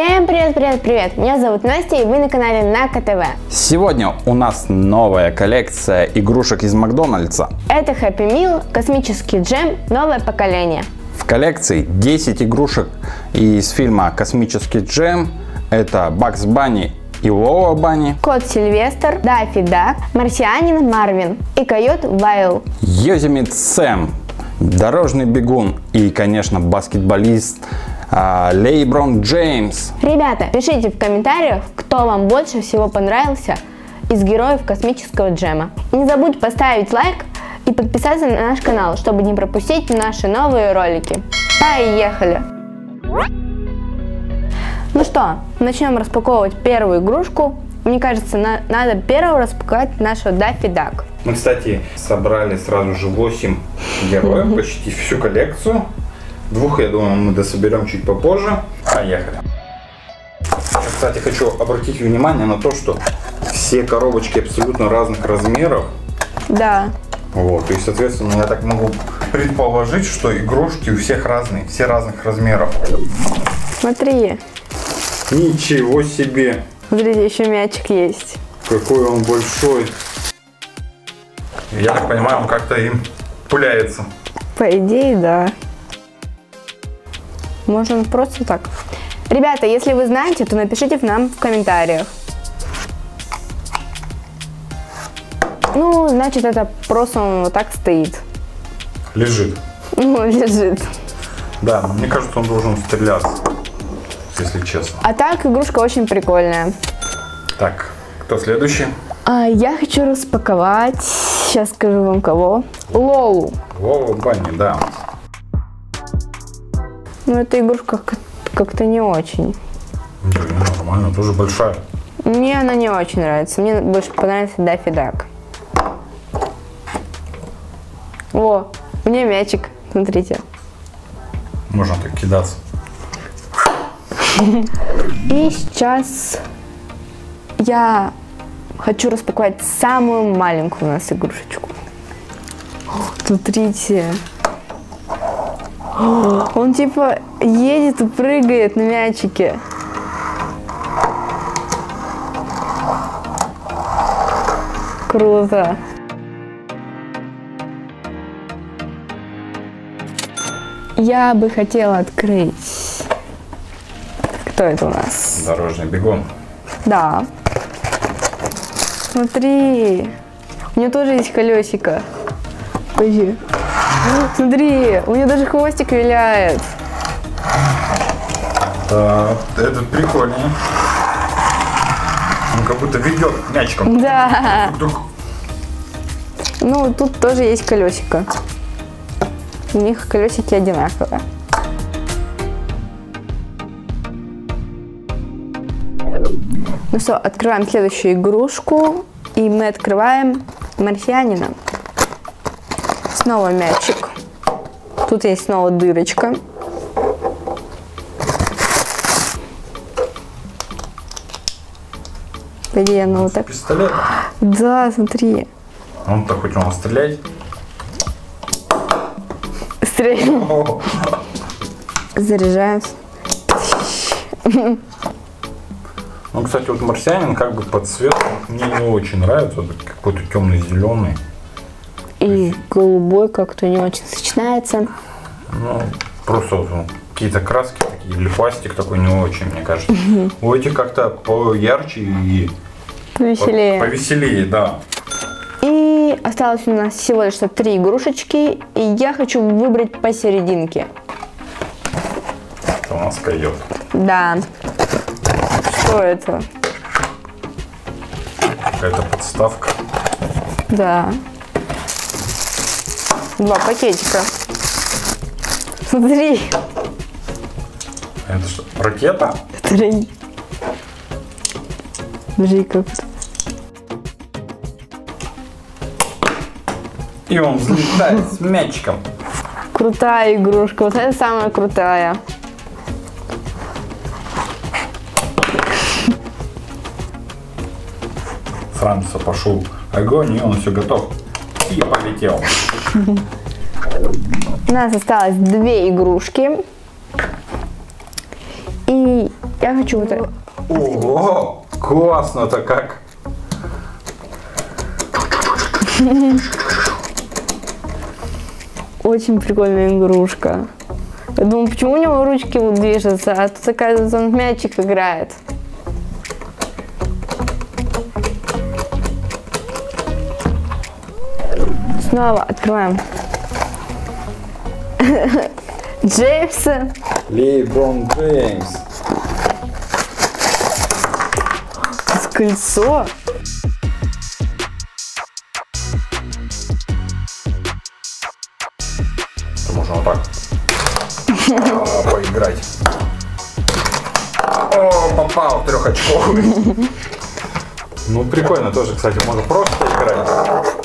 Всем привет, привет, привет! Меня зовут Настя и вы на канале на КТВ. Сегодня у нас новая коллекция игрушек из Макдональдса. Это Happy Meal, космический джем, новое поколение. В коллекции 10 игрушек из фильма «Космический джем». Это Бакс Банни и Лоа Банни, Кот Сильвестр, Даффи Дак, Марсианин Марвин и Койот Вайл. Йоземит Сэм, Дорожный бегун и, конечно, баскетболист Лейброн Джеймс. Ребята, пишите в комментариях, кто вам больше всего понравился из героев космического джема. И не забудь поставить лайк и подписаться на наш канал, чтобы не пропустить наши новые ролики. Поехали! Ну что, начнем распаковывать первую игрушку. Мне кажется, на- надо первого распаковать нашего Даффи Дак. Мы, кстати, собрали сразу же 8 героев, почти всю коллекцию. Двух, я думаю, мы дособерем чуть попозже. Поехали. Кстати, хочу обратить внимание на то, что все коробочки абсолютно разных размеров. Да, Вот, и, соответственно, я так могу предположить, что игрушки у всех разные, все разных размеров. смотри, Ничего себе! смотрите, еще мячик есть. Какой он большой. Я так понимаю, он как-то им пуляется. По идее, да. Можно просто так. Ребята, если вы знаете, то напишите нам в комментариях. Ну, значит, это просто он вот так стоит. Лежит. Ну, лежит. Да, мне кажется, он должен стреляться, если честно. А так, игрушка очень прикольная. Так, кто следующий? А я хочу распаковать, сейчас скажу вам кого. Лолу. Вова Банни, да. Ну, эта игрушка как- как-то не очень. Да, нормально, тоже большая. Мне она не очень нравится. Мне больше понравился Даффи Дак. О, мне мячик. Смотрите. Можно так кидаться. И сейчас я хочу распаковать самую маленькую у нас игрушечку. Смотрите. Он типа едет и прыгает на мячике. Круто. Я бы хотела открыть. Кто это у нас? Дорожный бегун. Да. Смотри. У нее тоже есть колесико. Подожди. Смотри, у нее даже хвостик виляет. Да, этот прикольный. Он как будто ведет мячиком. Да. Вдруг Ну, тут тоже есть колесико. У них колесики одинаковые. Ну что, открываем следующую игрушку. И мы открываем марсианина. Снова мячик. Тут есть снова дырочка. Идее, оно вот так. пистолет. Да, смотри. Он-то хоть он стрелять. Стреляем. О, Заряжаем. Ну, кстати, вот марсианин как бы по цвету мне не очень нравится. Какой-то темно-зеленый. И голубой как-то не очень сочетается. Ну, просто какие-то краски такие, или пластик такой не очень, мне кажется. У этих как-то поярче и по- Повеселее. повеселее, да. И осталось у нас всего лишь три игрушечки. И я хочу выбрать посерединке. Это у нас койот. Да. Что это? Какая-то подставка. Да. Два пакетика. Смотри. Это что, ракета? Три. Смотри, как И он взлетает с мячиком. крутая игрушка. Вот это самая крутая. Франца пошел огонь, и он все готов. И полетел. У нас осталось две игрушки. И Я хочу вот это. Ого, классно-то как. Очень прикольная игрушка. Я думаю, почему у него ручки вот движутся, а тут такая он в мячик играет. Снова открываем. Джеймса. Лейброн Джеймс. С кольцо. Это можно вот так. Поиграть. О, попал трехочковый. Ну, прикольно тоже, кстати, можно просто играть.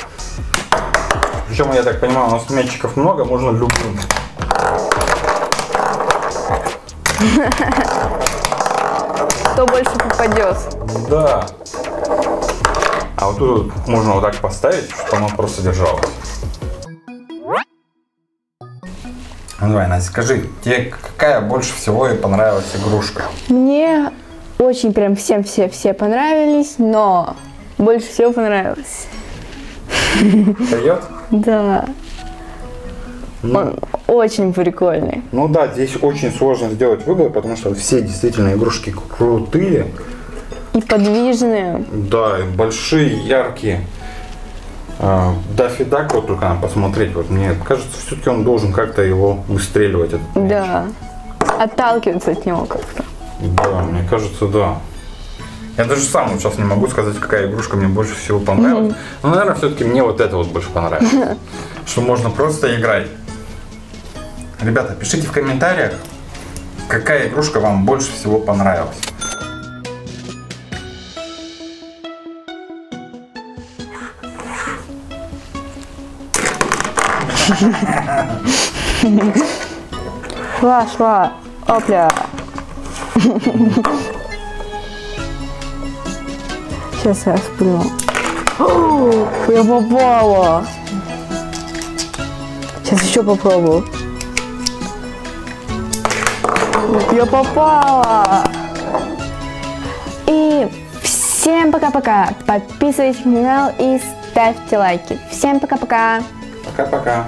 Причем, я так понимаю, у нас мячиков много, можно любым. Кто больше попадет? Да. А вот тут можно вот так поставить, чтобы оно просто держалось. Ну давай, Настя, скажи, тебе какая больше всего и понравилась игрушка? Мне очень прям всем все-все понравились, но больше всего понравилось. Койот? Да. Ну, Он очень прикольный. ну да, здесь очень сложно сделать выбор, потому что все действительно игрушки крутые. И подвижные. Да, и большие, яркие. А, Даффи Дак, вот только надо посмотреть. Вот мне кажется, все-таки он должен как-то его выстреливать. Этот мяч. Да. Отталкиваться от него как-то. Да, мне кажется, да. Я даже сам вот сейчас не могу сказать, какая игрушка мне больше всего понравилась. Но, наверное, все-таки мне вот это вот больше понравилось. Что можно просто играть. Ребята, пишите в комментариях, какая игрушка вам больше всего понравилась. Шла, шла. Опля. Сейчас я сплю. О, Я попала. Сейчас еще попробую. Я попала. И всем пока-пока. Подписывайтесь на канал и ставьте лайки. Всем пока-пока. Пока-пока.